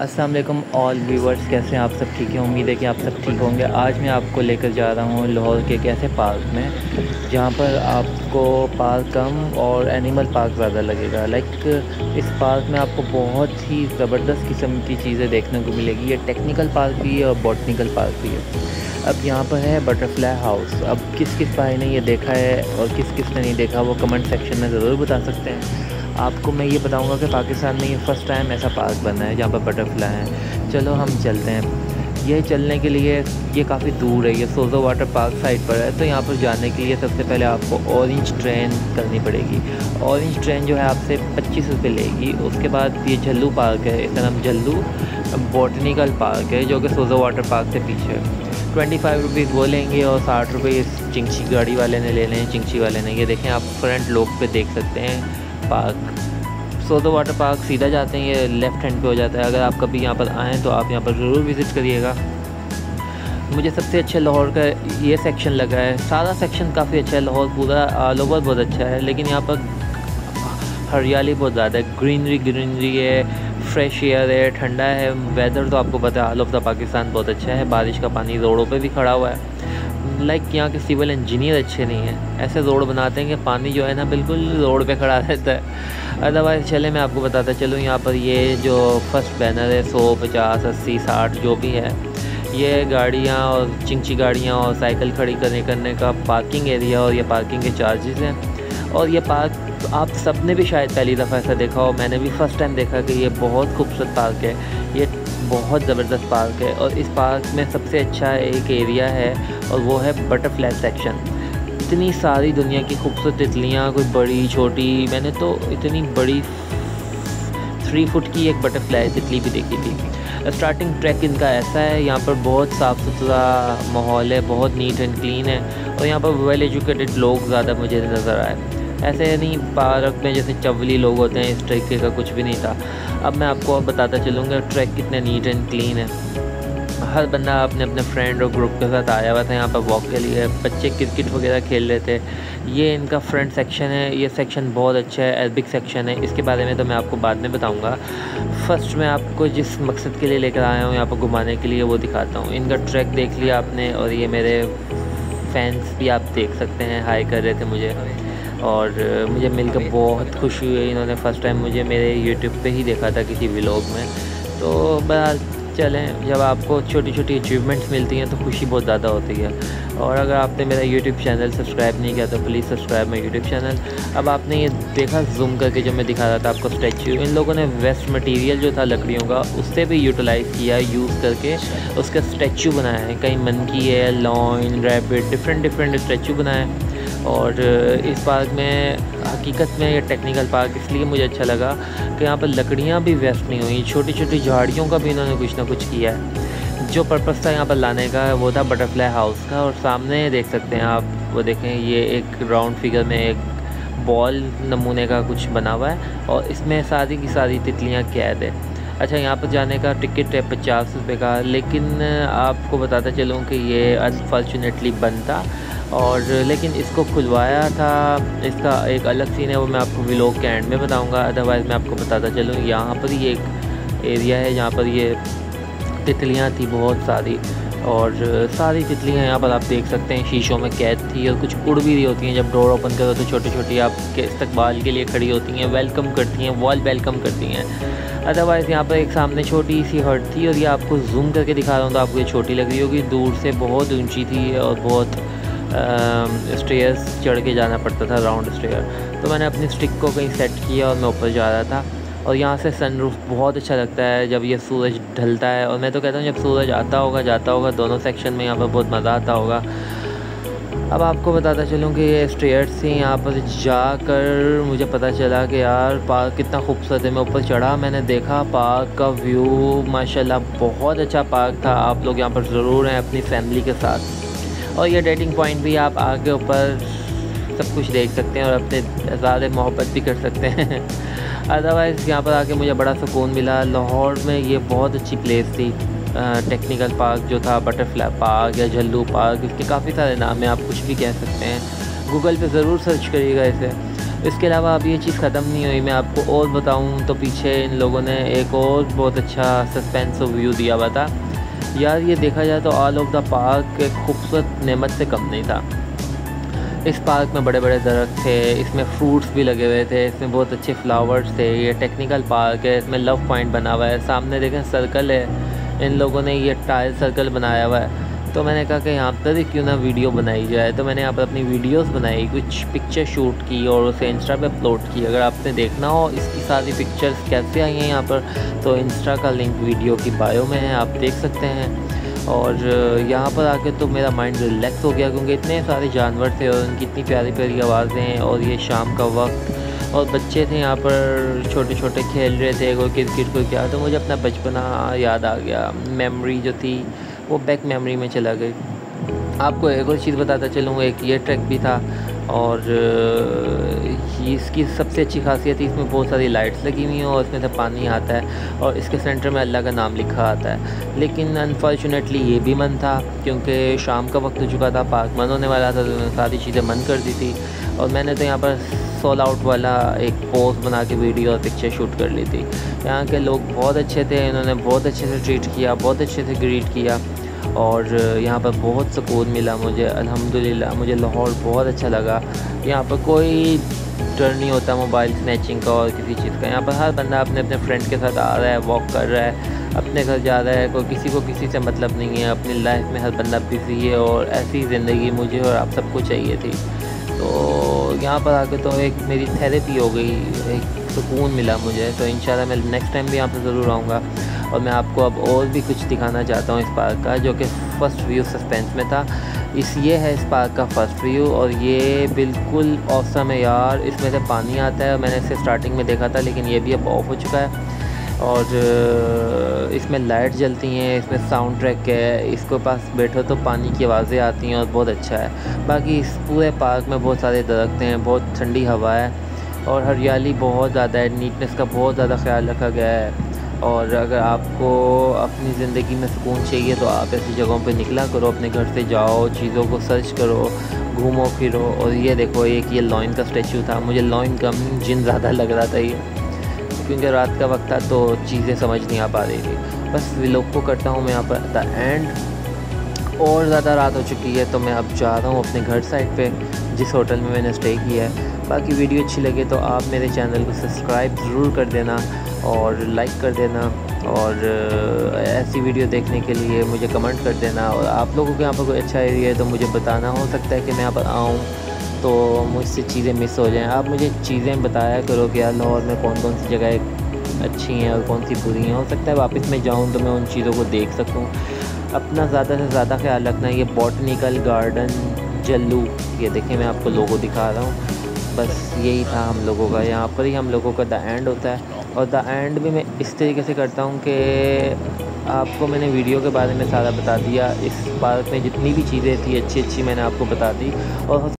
वालेकुम all viewers कैसे हैं आप सब ठीक हैं? उम्मीद है कि आप सब ठीक होंगे। आज मैं आपको लेकर जा रहा हूँ लाहौर के एक ऐसे पार्क में, जहाँ पर आपको पार्क कम और एनिमल पार्क ज़्यादा लगेगा। लाइक इस पार्क में आपको बहुत ही ज़बरदस्त किस्म की चीज़ें देखने को मिलेगी। ये टेक्निकल पार्क भी है और बॉटनिकल पार्क भी है। अब यहाँ पर है बटरफ्लाई हाउस अब किस किस भाई ने ये देखा है और किस किस ने नहीं देखा, वो कमेंट सेक्शन में ज़रूर बता सकते हैं। आपको मैं ये बताऊँगा कि पाकिस्तान में ये फ़र्स्ट टाइम ऐसा पार्क बना है, जहाँ पर बटरफ्लाई हैं। चलो, हम चलते हैं। ये चलने के लिए, ये काफ़ी दूर है, ये सोज़ो वाटर पार्क साइड पर है तो यहाँ पर जाने के लिए सबसे पहले आपको ऑरेंज ट्रेन करनी पड़ेगी। ऑरेंज ट्रेन जो है आपसे पच्चीस रुपये लेगी। उसके बाद ये झल्लू पार्क है, इसका नाम झल्लू बॉटनिकल पार्क है, जो कि सोज़ो वाटर पार्क से पीछे है। ट्वेंटी फाइव रुपीज़ वो लेंगे और साठ रुपये इस चिंगची गाड़ी वाले ने ले लें चिंगची वाले ने। ये देखें, आप फ्रंट लोग पे देख सकते हैं। पार्क सोदो वाटर पार्क सीधा जाते हैं, ये लेफ़्ट हैंड पे हो जाता है। अगर आप कभी यहाँ पर आएँ तो आप यहाँ पर ज़रूर विज़िट करिएगा। मुझे सबसे अच्छा लाहौर का ये सेक्शन लगा है। सारा सेक्शन काफ़ी अच्छा है, लाहौर पूरा ऑल ओवर बहुत अच्छा है, लेकिन यहाँ पर हरियाली बहुत ज़्यादा है। ग्रीनरी ग्रीनरी है फ्रेश एयर है, ठंडा है वेदर तो आपको पता है ऑल ऑफ़ द पाकिस्तान बहुत अच्छा है। बारिश का पानी रोडों पर भी खड़ा हुआ है। लाइक यहाँ के सिविल इंजीनियर अच्छे नहीं हैं। ऐसे रोड बनाते हैं कि पानी जो है ना बिल्कुल रोड पे खड़ा रहता है। अदरवाइज़ चले, मैं आपको बताता चलूँ, यहाँ पर ये जो फ़र्स्ट बैनर है, सौ, पचास, अस्सी, साठ, जो भी है, ये गाड़ियाँ और चिंची गाड़ियाँ और साइकिल खड़ी करने करने का पार्किंग एरिया और ये पार्किंग के चार्जेस हैं। और ये पार्क आप सबने भी शायद पहली दफ़ा ऐसा देखा हो, मैंने भी फ़र्स्ट टाइम देखा कि ये बहुत खूबसूरत पार्क है। ये बहुत ज़बरदस्त पार्क है और इस पार्क में सबसे अच्छा एक एरिया है और वो है बटरफ्लाई सेक्शन इतनी सारी दुनिया की खूबसूरत तितलियाँ, कोई बड़ी, छोटी, मैंने तो इतनी बड़ी थ्री फुट की एक बटरफ्लाई तितली भी देखी थी। स्टार्टिंग ट्रैक इनका ऐसा है, यहाँ पर बहुत साफ़ सुथरा माहौल है, बहुत नीट एंड क्लीन है और यहाँ पर वेल एजुकेटेड लोग ज़्यादा मुझे नज़र आए। ऐसे नहीं पार्क में जैसे चवली लोग होते हैं, इस तरीके का कुछ भी नहीं था। अब मैं आपको बताता चलूँगा, ट्रैक कितने नीट एंड क्लीन है। हर बंदा अपने अपने फ्रेंड और ग्रुप के साथ आया हुआ था यहाँ पर वॉक के लिए। बच्चे क्रिकेट वगैरह खेल रहे थे। ये इनका फ्रंट सेक्शन है, ये सेक्शन बहुत अच्छा है एल्बिक सेक्शन है। इसके बारे में तो मैं आपको बाद में बताऊँगा। फ़र्स्ट मैं आपको जिस मकसद के लिए लेकर आया हूँ यहाँ पर घुमाने के लिए, वो दिखाता हूँ। इनका ट्रैक देख लिया आपने और ये मेरे फैंस भी आप देख सकते हैं। हाई कर रहे थे मुझे। और मुझे मिलकर बहुत खुशी हुई। इन्होंने फ़र्स्ट टाइम मुझे मेरे यूट्यूब पे ही देखा था किसी व्लॉग में। तो बहरहाल, चलें, जब आपको छोटी छोटी अचीवमेंट्स मिलती हैं तो खुशी बहुत ज़्यादा होती है। और अगर आपने मेरा यूट्यूब चैनल सब्सक्राइब नहीं किया तो please subscribe my YouTube channel अब आपने ये देखा जूम करके जो मैं दिखा रहा था आपको स्टैचू इन लोगों ने वेस्ट मटेरियल जो था लकड़ियों का, उससे भी यूटिलाइज़ किया यूज़ करके। उसका स्टैचू बनाया है, कहीं मनकी है lion rabbit different different statue बनाए। और इस पार्क में हकीकत में ये टेक्निकल पार्क इसलिए मुझे अच्छा लगा कि यहाँ पर लकड़ियाँ भी वेस्ट नहीं हुई छोटी छोटी झाड़ियों का भी इन्होंने कुछ ना कुछ किया है। जो पर्पज़ था यहाँ पर लाने का, वो था बटरफ्लाई हाउस का और सामने देख सकते हैं आप, वो देखें, ये एक राउंड फिगर में एक बॉल नमूने का कुछ बना हुआ है और इसमें सारी की सारी तितलियाँ कैद है। अच्छा यहाँ पर जाने का टिकट है पचास रुपये का, लेकिन आपको बताता चलूँ कि ये अनफॉर्चुनेटली बंद था और लेकिन इसको खुलवाया था, इसका एक अलग सीन है, वो मैं आपको व्लॉग के एंड में बताऊँगा अदरवाइज़ मैं आपको बताता चलूँ। यहाँ पर ही एक एरिया है, जहाँ पर ये तितलियाँ थी बहुत सारी, और सारी तितलियाँ यहाँ पर आप देख सकते हैं, शीशों में कैद थी, और कुछ उड़ भी रही होती हैं। जब डोर ओपन करो तो छोटी छोटी आपके इस्तकबाल के लिए खड़ी होती हैं वेलकम करती हैं वॉल वेलकम करती हैं। अदरवाइज़ यहाँ पर एक सामने छोटी सी हट थी, और ये आपको जूम करके दिखा रहा हूँ तो आपको ये छोटी लग रही होगी। दूर से बहुत ऊँची थी और बहुत स्टेयर्स चढ़ के जाना पड़ता था राउंड स्टेयर तो मैंने अपनी स्टिक को कहीं सेट किया और मैं ऊपर जा रहा था। और यहाँ से सनरूफ बहुत अच्छा लगता है, जब ये सूरज ढलता है। और मैं तो कहता हूँ, जब सूरज आता होगा, जाता होगा, दोनों सेक्शन में यहाँ पर बहुत मज़ा आता होगा। अब आपको बताता चलूँ कि ये स्टेयर्स से यहाँ पर जाकर मुझे पता चला कि यार, पार्क कितना खूबसूरत है। मैं ऊपर चढ़ा, मैंने देखा, पार्क का व्यू माशाल्लाह, बहुत अच्छा पार्क था। आप लोग यहाँ पर ज़रूर हैं अपनी फैमिली के साथ। और ये डेटिंग पॉइंट भी आप आगे ऊपर सब कुछ देख सकते हैं और अपने ज़्यादा मोहब्बत भी कर सकते हैं। अदरवाइज़ यहाँ पर आके मुझे बड़ा सुकून मिला। लाहौर में ये बहुत अच्छी प्लेस थी। टेक्निकल पार्क जो था बटरफ्लाई पार्क या झल्लू पार्क इसके काफ़ी सारे नाम हैं, आप कुछ भी कह सकते हैं। गूगल पे ज़रूर सर्च करिएगा इसे। इसके अलावा अब ये चीज़ ख़त्म नहीं हुई। मैं आपको और बताऊँ तो पीछे इन लोगों ने एक और बहुत अच्छा सस्पेंस व्यू दिया हुआ था। यार, ये देखा जाए तो ऑल ऑफ़ द पार्क खूबसूरत नेमत से कम नहीं था। इस पार्क में बड़े बड़े दरख्त थे, इसमें फ्रूट्स भी लगे हुए थे, इसमें बहुत अच्छे फ्लावर्स थे, ये टेक्निकल पार्क है, इसमें लव पॉइंट बना हुआ है, सामने देखें सर्कल है, इन लोगों ने ये टाइल सर्कल बनाया हुआ है। तो मैंने कहा कि यहाँ पर क्यों ना वीडियो बनाई जाए। तो मैंने यहाँ पर अपनी वीडियोस बनाई, कुछ पिक्चर शूट की और उसे इंस्टा पे अपलोड की। अगर आपने देखना हो, इसकी सारी पिक्चर्स कैसे आई हैं यहाँ पर तो इंस्टा का लिंक वीडियो की बायो में है, आप देख सकते हैं। और यहाँ पर आके तो मेरा माइंड रिलैक्स हो गया, क्योंकि इतने सारे जानवर थे और उनकी इतनी प्यारी प्यारी आवाज़ें और ये शाम का वक्त और बच्चे थे यहाँ पर छोटे छोटे खेल रहे थे, कोई क्रिकेट कोई क्या तो मुझे अपना बचपना याद आ गया। मेमोरी जो थी वो बैक मेमोरी में चला गई। आपको एक और चीज़ बताता चलूँगा एक ये ट्रैक भी था। और इसकी सबसे अच्छी खासियत है, इसमें बहुत सारी लाइट्स लगी हुई हैं और इसमें से पानी आता है और इसके सेंटर में अल्लाह का नाम लिखा आता है। लेकिन अनफॉर्चुनेटली ये भी मन था, क्योंकि शाम का वक्त हो चुका था पार्क बंद होने वाला था तो सारी चीज़ें बंद कर दी थी और मैंने तो यहाँ पर सोल आउट वाला एक पोस्ट बना के वीडियो और पिक्चर शूट कर ली थी। यहाँ के लोग बहुत अच्छे थे, इन्होंने बहुत अच्छे से ट्रीट किया, बहुत अच्छे से ग्रीट किया। और यहाँ पर बहुत सुकून मिला मुझे, अल्हम्दुलिल्लाह, मुझे लाहौर बहुत अच्छा लगा। यहाँ पर कोई डर नहीं होता मोबाइल स्नैचिंग का और किसी चीज़ का। यहाँ पर हर बंदा अपने अपने फ्रेंड के साथ आ रहा है वॉक कर रहा है, अपने घर जा रहा है, कोई किसी को किसी से मतलब नहीं है। अपनी लाइफ में हर बंदा बिज़ी है और ऐसी ज़िंदगी मुझे और आप सबको चाहिए थी। तो यहाँ पर आके तो एक मेरी थेरेपी हो गई, एक सुकून मिला मुझे। तो इन मैं नेक्स्ट टाइम भी यहाँ पर ज़रूर आऊँगा। और मैं आपको अब और भी कुछ दिखाना चाहता हूँ इस पार्क का, जो कि फ़र्स्ट व्यू सस्पेंस में था। इस, ये है इस पार्क का फ़र्स्ट व्यू और ये बिल्कुल औसम है यार। इसमें से पानी आता है मैंने इसे स्टार्टिंग में देखा था, लेकिन ये भी अब ऑफ़ हो चुका है। और इसमें लाइट जलती हैं, इसमें साउंड ट्रैक है, इसके पास बैठो तो पानी की आवाज़ें आती हैं और बहुत अच्छा है। बाकी इस पूरे पार्क में बहुत सारे दरख्त हैं, बहुत ठंडी हवा है और हरियाली बहुत ज़्यादा है नीटनेस का बहुत ज़्यादा ख्याल रखा गया है। और अगर आपको अपनी ज़िंदगी में सुकून चाहिए तो आप ऐसी जगहों पे निकला करो, अपने घर से जाओ, चीज़ों को सर्च करो, घूमो, फिरो। और ये देखो, एक ये लॉइन का स्टैचू था। मुझे लॉइन कम जिन ज़्यादा लग रहा था ये, क्योंकि रात का वक्त था तो चीज़ें समझ नहीं आ पा रही थी। बस विलोक को करता हूँ मैं यहाँ पर, द एंड। और ज़्यादा रात हो चुकी है तो मैं अब जा रहा हूँ अपने घर साइड पे, जिस होटल में मैंने स्टे किया है। बाकी वीडियो अच्छी लगे तो आप मेरे चैनल को सब्सक्राइब ज़रूर कर देना। और लाइक कर देना और ऐसी वीडियो देखने के लिए मुझे कमेंट कर देना और आप लोगों के यहाँ पर कोई अच्छा एरिया है तो मुझे बताना। हो सकता है कि मैं यहाँ पर आऊँ तो मुझसे चीज़ें मिस हो जाएँ। आप मुझे चीज़ें बताया करो कि यार लाहौर में कौन कौन सी जगह अच्छी हैं और कौन सी बुरी हैं। हो सकता है वापस मैं जाऊँ तो मैं उन चीज़ों को देख सकूँ। अपना ज़्यादा से ज़्यादा ख्याल रखना। ये बॉटनिकल गार्डन जल्लू, ये देखें मैं आपको लोगो दिखा रहा हूँ। बस यही था हम लोगों का। यहाँ पर ही हम लोगों का द एंड होता है। और द एंड भी मैं इस तरीके से करता हूँ कि आपको मैंने वीडियो के बारे में सारा बता दिया। इस पार्क में जितनी भी चीज़ें थी अच्छी अच्छी मैंने आपको बता दी और